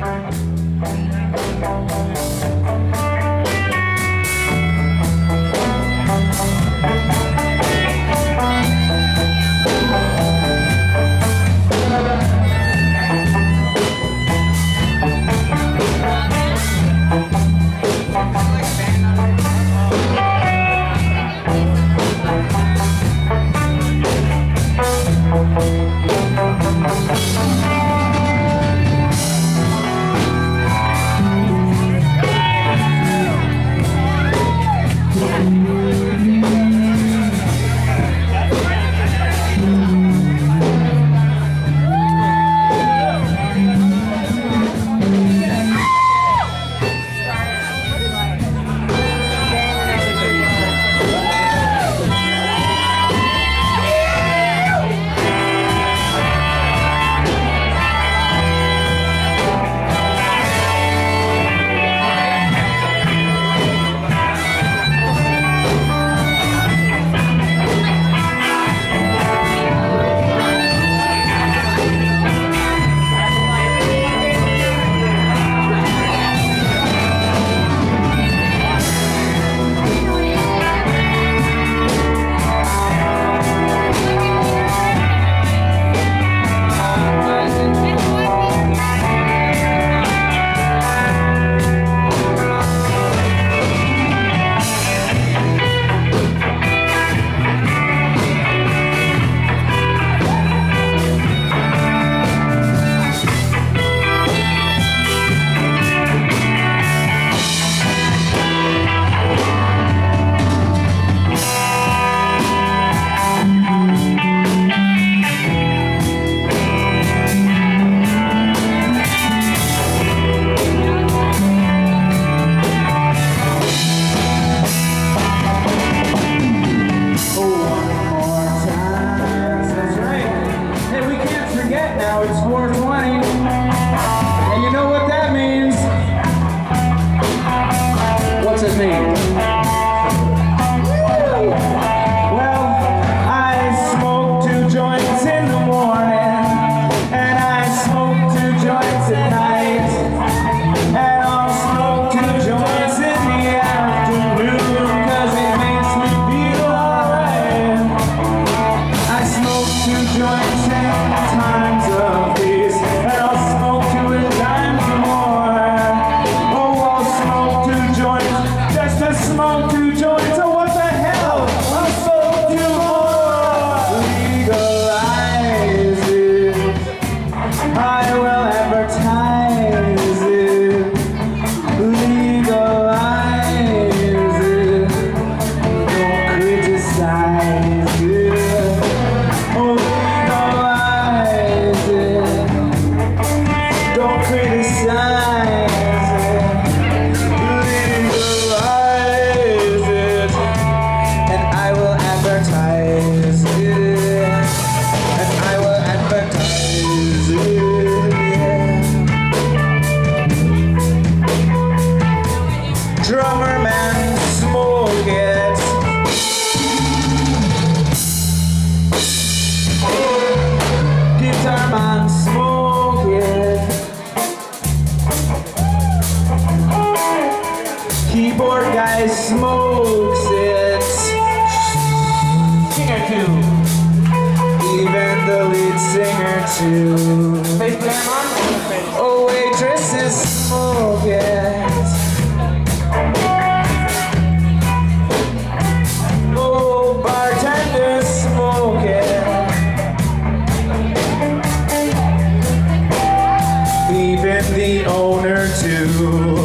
I'm sorry. skateboard guy smokes it. Singer too. Even the lead singer too. Oh, waitresses smoke it. Oh, bartenders smoke it. Even the owner too.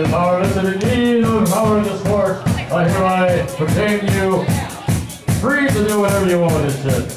The power, listen to ye, the power of the sport. I hereby proclaim you free to do whatever you want with this shit.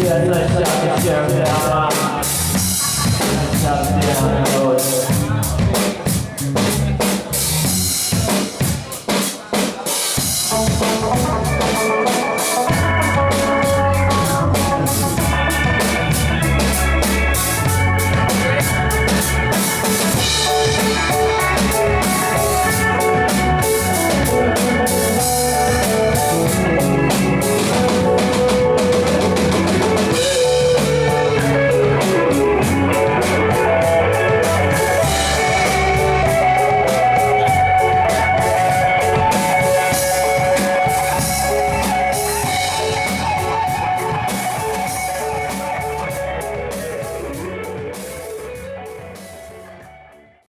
天在下面见面啊，下面。